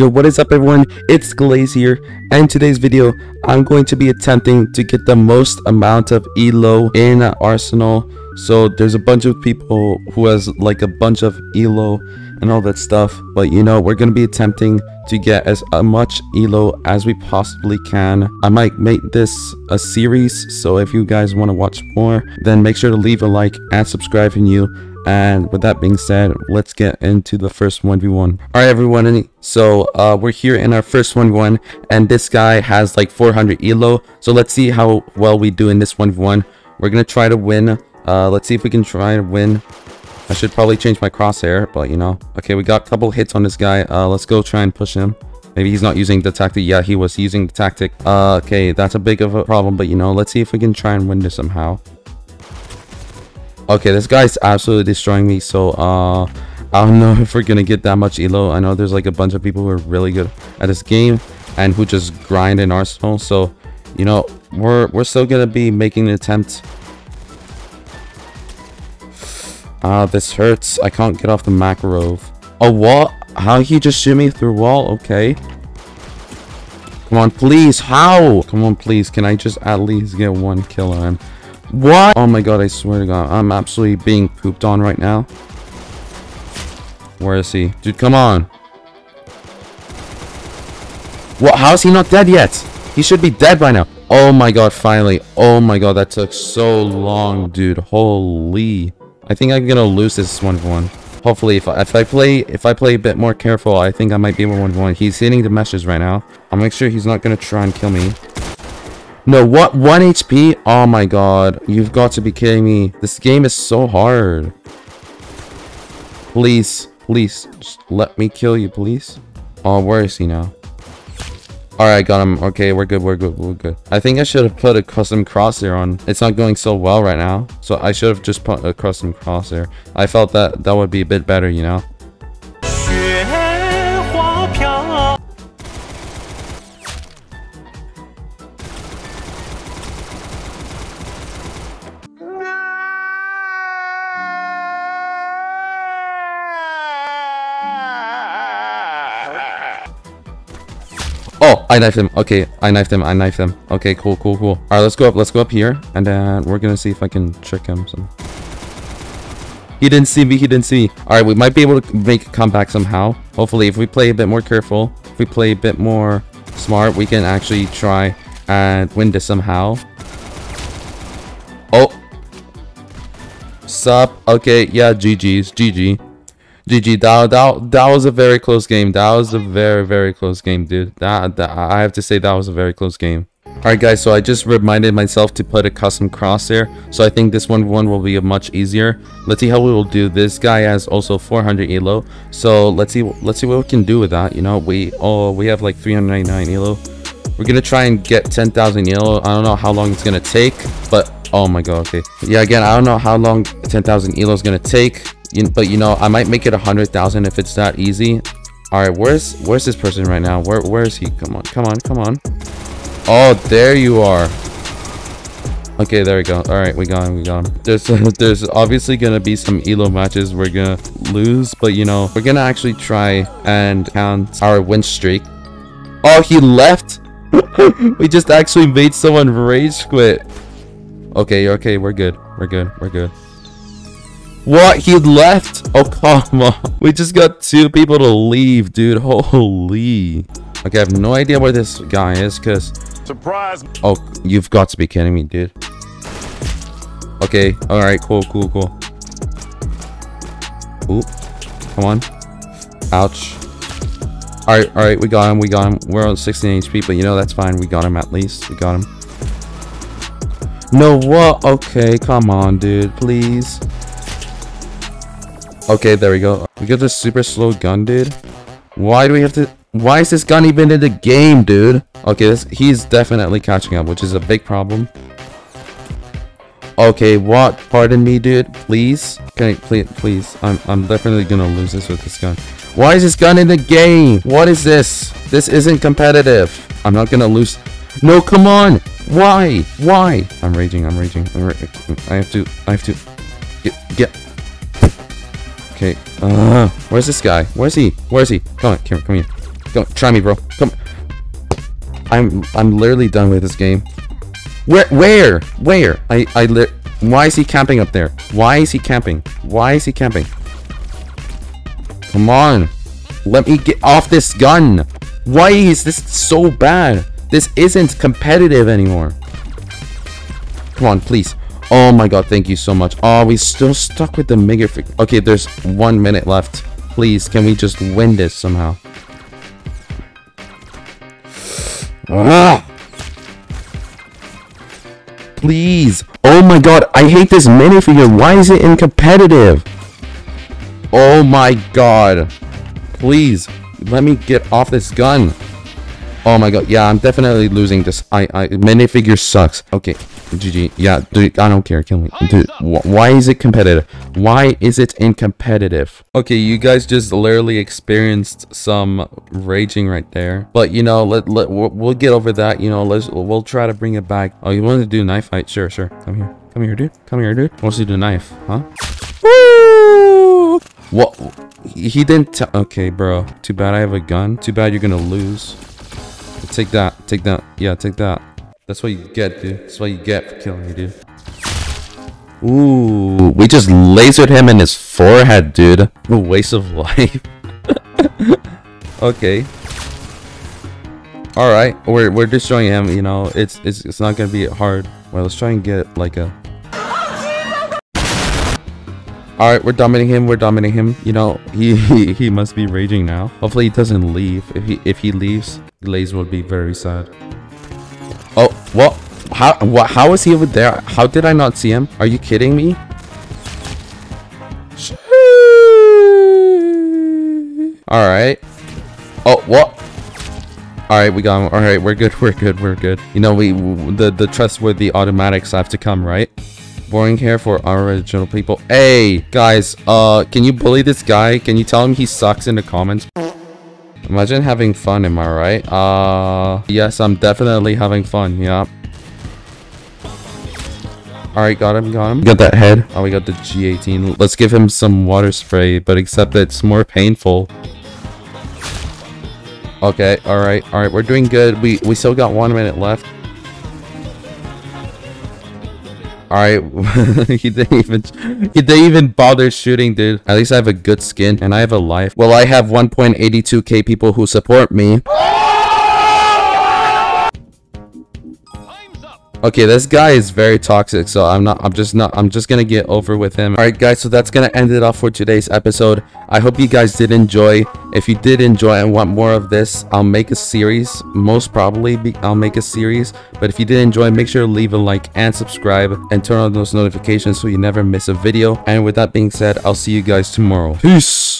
Yo, what is up everyone? It's Glaze here, and today's video, I'm going to be attempting to get the most amount of ELO in Arsenal. So there's a bunch of people who has like a bunch of ELO and all that stuff, but you know, we're going to be attempting to get as uh, much ELO as we possibly can. I might make this a series, so if you guys want to watch more, then make sure to leave a like and subscribe if new and with that being said let's get into the first 1v1 all right everyone so uh we're here in our first 1v1 and this guy has like 400 elo so let's see how well we do in this 1v1 we're gonna try to win uh let's see if we can try to win i should probably change my crosshair but you know okay we got a couple hits on this guy uh let's go try and push him Maybe he's not using the tactic. Yeah, he was using the tactic. Uh, okay, that's a big of a problem. But, you know, let's see if we can try and win this somehow. Okay, this guy's absolutely destroying me. So, uh, I don't know if we're gonna get that much elo. I know there's like a bunch of people who are really good at this game and who just grind in Arsenal. So, you know, we're we're still gonna be making an attempt. Ah, uh, this hurts. I can't get off the Makarov. Oh, what? How he just shoot me through wall? Okay. Come on, please. How? Come on, please. Can I just at least get one kill on him? What? Oh my god, I swear to god. I'm absolutely being pooped on right now. Where is he? Dude, come on. What? How is he not dead yet? He should be dead by now. Oh my god, finally. Oh my god, that took so long, dude. Holy. I think I'm gonna lose this one for one. Hopefully, if I, if I play if I play a bit more careful, I think I might be able to win one. He's hitting the meshes right now. I'll make sure he's not gonna try and kill me. No, what? 1 HP? Oh my god. You've got to be kidding me. This game is so hard. Please. Please. Just let me kill you, please. Oh, where is he now? Alright, got him. Okay, we're good, we're good, we're good. I think I should have put a custom crosshair on. It's not going so well right now. So I should have just put a custom crosshair. I felt that that would be a bit better, you know? I knifed him. Okay, I knifed him. I knifed him. Okay, cool, cool, cool. All right, let's go up. Let's go up here. And then we're to see if I can trick him. Some. He didn't see me. He didn't see me. All right, we might be able to make a comeback somehow. Hopefully, if we play a bit more careful, if we play a bit more smart, we can actually try and win this somehow. Oh. Sup? Okay, yeah, GG's. GG. GG, that, that, that was a very close game. That was a very, very close game, dude. That, that I have to say that was a very close game. Alright guys, so I just reminded myself to put a custom crosshair, so I think this one one will be a much easier. Let's see how we will do. This guy has also 400 elo, so let's see let's see what we can do with that. You know, we oh we have like 399 elo. We're gonna try and get 10,000 elo. I don't know how long it's gonna take, but oh my god, okay. Yeah, again, I don't know how long 10,000 elo is gonna take. But you know, I might make it a hundred thousand if it's that easy. All right, where's where's this person right now? Where where is he? Come on, come on, come on. Oh, there you are. Okay, there we go. All right, we got him. We got him. There's there's obviously gonna be some elo matches we're gonna lose, but you know we're gonna actually try and count our win streak. Oh, he left. We just actually made someone rage quit. Okay, okay, we're good. We're good. We're good. What? He left? Oh, come on. We just got two people to leave, dude. Holy. Okay, I have no idea where this guy is, because... Surprise! Oh, you've got to be kidding me, dude. Okay, alright, cool, cool, cool. Oop. Come on. Ouch. Alright, alright, we got him, we got him. We're on 16 HP, but you know, that's fine. We got him at least. We got him. No, what? Okay, come on, dude. Please. Okay, there we go. We got this super slow gun, dude. Why do we have to... Why is this gun even in the game, dude? Okay, this, he's definitely catching up, which is a big problem. Okay, what? Pardon me, dude. Please? Okay, please, please. I'm, I'm definitely gonna lose this with this gun. Why is this gun in the game? What is this? This isn't competitive. I'm not gonna lose. No, come on. Why? Why? I'm raging. I'm raging. I'm ra I have to. I have to. Get. Get. Okay. Uh, where's this guy? Where's he? Where's he? Come on, come, here, come here. Come, try me, bro. Come. I'm, I'm literally done with this game. Where, where, where? I, I Why is he camping up there? Why is he camping? Why is he camping? Come on. Let me get off this gun. Why is this so bad? This isn't competitive anymore. Come on, please. Oh my god, thank you so much. Oh, we still stuck with the mega... Okay, there's one minute left. Please, can we just win this somehow? Ah! Please. Oh my god, I hate this minifigure. Why is it in competitive? Oh my god. Please, let me get off this gun. Oh my god, yeah, I'm definitely losing this. I, I, minifigure sucks. Okay, GG. Yeah, dude, I don't care. Kill me. Dude, wh why is it competitive? Why is it in competitive? Okay, you guys just literally experienced some raging right there. But, you know, let, let, we'll, we'll get over that. You know, let's, we'll try to bring it back. Oh, you want to do knife fight? Sure, sure. Come here. Come here, dude. Come here, dude. Wants to do knife, huh? Woo! What? He didn't tell. Okay, bro. Too bad I have a gun. Too bad you're gonna lose. Take that. Take that. Yeah, take that. That's what you get, dude. That's what you get for killing me, dude. Ooh, we just lasered him in his forehead, dude. A waste of life. okay. All right, we're we're destroying him. You know, it's it's it's not gonna be hard. Well, let's try and get like a Alright, we're dominating him, we're dominating him. You know, he, he, he must be raging now. Hopefully he doesn't leave. If he if he leaves, Glaze will be very sad. Oh, what? How what how is he over there? How did I not see him? Are you kidding me? Alright. Oh, what? Alright, we got him. Alright, we're good, we're good, we're good. You know, we the, the trustworthy automatics have to come, right? Boring hair for our original people. Hey, guys, uh, can you bully this guy? Can you tell him he sucks in the comments? Imagine having fun, am I right? Uh, yes, I'm definitely having fun, yeah. Alright, got him, got him. Got that head. Oh, we got the G18. Let's give him some water spray, but except it's more painful. Okay, alright, alright, we're doing good. We, we still got one minute left. Alright, he didn't even he didn't even bother shooting, dude. At least I have a good skin and I have a life. Well, I have 1.82k people who support me. Okay, this guy is very toxic, so I'm not, I'm just not, I'm just gonna get over with him. Alright guys, so that's gonna end it off for today's episode. I hope you guys did enjoy. If you did enjoy and want more of this, I'll make a series. Most probably, be, I'll make a series. But if you did enjoy, make sure to leave a like and subscribe and turn on those notifications so you never miss a video. And with that being said, I'll see you guys tomorrow. Peace!